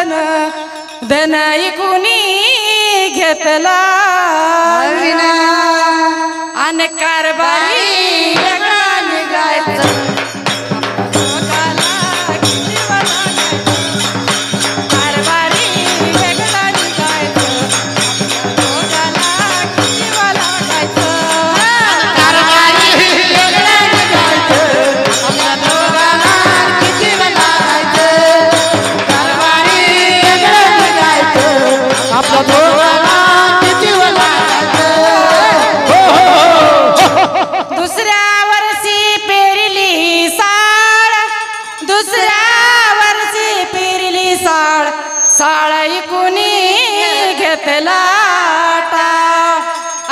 धन धन ऐकून घेतला. ऐकुनी घेतला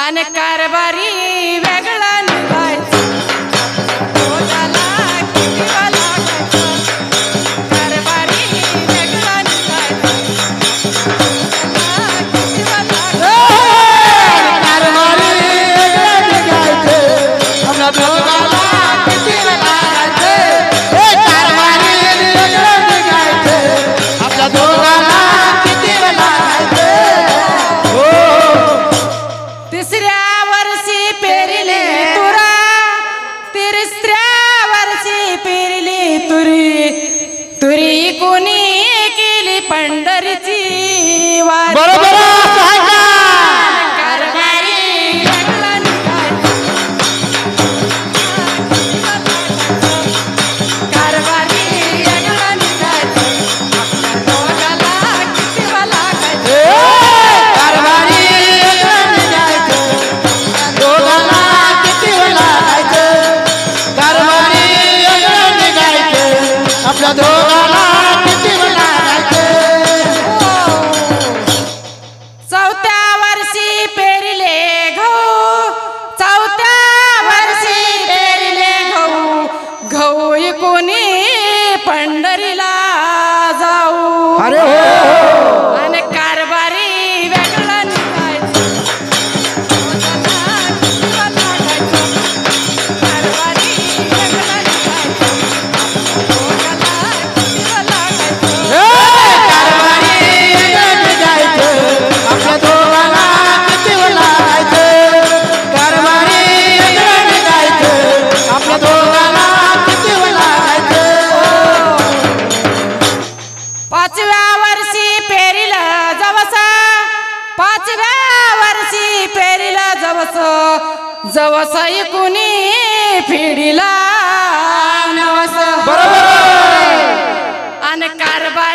आणि कारभारी पेरली तुरा. तिसऱ्या वर्षी पेरली तुरी. तुरी कुणी केली पंढरीची वारी. कोणी पंढरीला जाऊ. अरे हो, हो, हो. पाचव्या वर्षी पेरिल जवस. पाचव्या वर्षी पेरिल जवस. जवस कुणी फिडिला नवस. बरोबर. आणि कारभार